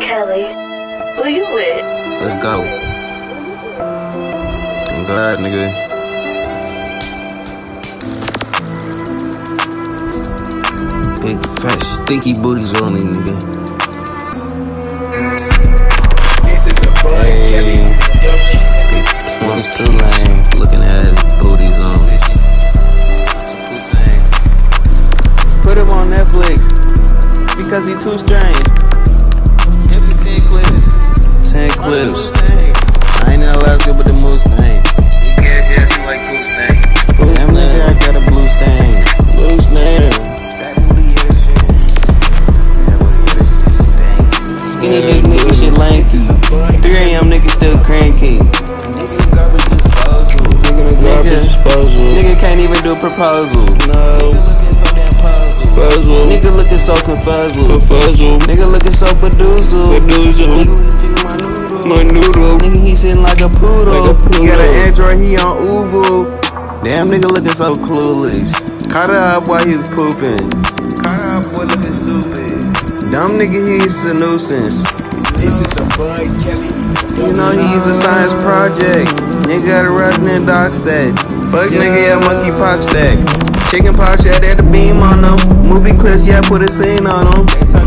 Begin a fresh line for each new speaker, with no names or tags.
Kelly. Who you with?
Let's go. I'm glad, nigga. Big fat stinky booties only, nigga. Hey, one's too lame. Looking at his booties on. Put him on Netflix because he too strange. Empty ten clips. I ain't in Alaska, but the Mustang. Yeah, yeah, she like Mustang. Damn nigga, I got a blue stain. Blue stain. Skinny dick nigga shit lanky. 3 a.m. nigga still cranky. Nigga garbage disposal. Nigga garbage disposal. Nigga can't even do a proposal. No. Puzzle. Nigga looking so confuzzled. Confuzzled. Nigga looking so bedoozled. Bedoozled. My noodle. Nigga he sitting like a poodle. Like a poodle. He got an Android, he on Uvu. Damn nigga looking so clueless. Caught up while he was pooping. Caught up boy looking stupid. Dumb nigga, he's a nuisance.
This is a Bud Kelly.
You know he's a science project. Nigga got a Russian dog stack. Fuck nigga, yeah, monkey pox stack. Chicken pox, yeah, they had the beam on them. Movie clips, yeah, put a scene on them.